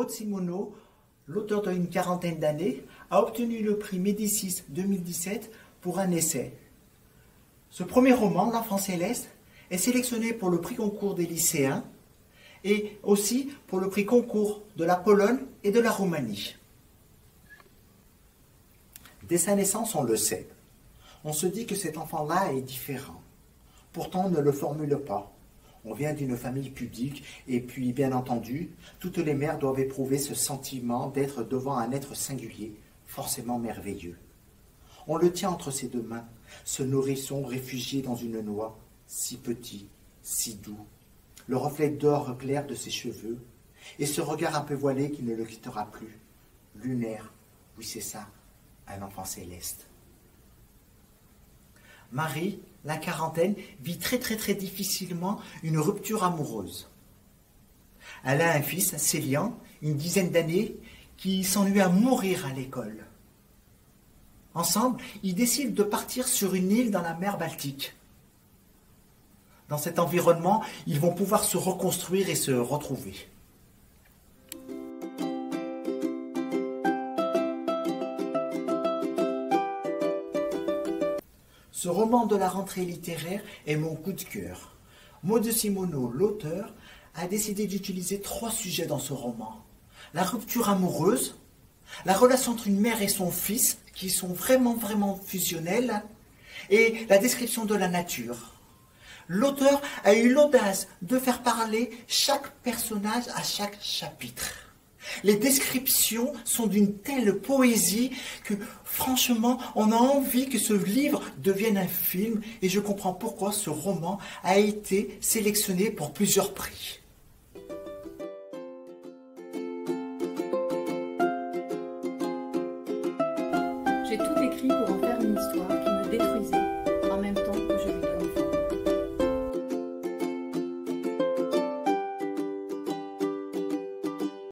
Maud Simoneau, l'auteur d'une quarantaine d'années, a obtenu le prix Médicis 2017 pour un essai. Ce premier roman, L'enfant céleste, est sélectionné pour le prix concours des lycéens et aussi pour le prix concours de la Pologne et de la Roumanie. Dès sa naissance, on le sait. On se dit que cet enfant-là est différent. Pourtant, on ne le formule pas. On vient d'une famille pudique et puis, bien entendu, toutes les mères doivent éprouver ce sentiment d'être devant un être singulier, forcément merveilleux. On le tient entre ses deux mains, ce nourrisson réfugié dans une noix, si petit, si doux, le reflet d'or clair de ses cheveux, et ce regard un peu voilé qui ne le quittera plus, lunaire, oui c'est ça, un enfant céleste. Marie, la quarantaine, vit très très très difficilement une rupture amoureuse. Elle a un fils, Célian, une dizaine d'années, qui s'ennuie à mourir à l'école. Ensemble, ils décident de partir sur une île dans la mer Baltique. Dans cet environnement, ils vont pouvoir se reconstruire et se retrouver. Ce roman de la rentrée littéraire est mon coup de cœur. Maud Simoneau, l'auteur, a décidé d'utiliser trois sujets dans ce roman. La rupture amoureuse, la relation entre une mère et son fils, qui sont vraiment, vraiment fusionnelles, et la description de la nature. L'auteur a eu l'audace de faire parler chaque personnage à chaque chapitre. Les descriptions sont d'une telle poésie que franchement, on a envie que ce livre devienne un film et je comprends pourquoi ce roman a été sélectionné pour plusieurs prix. J'ai tout écrit pour.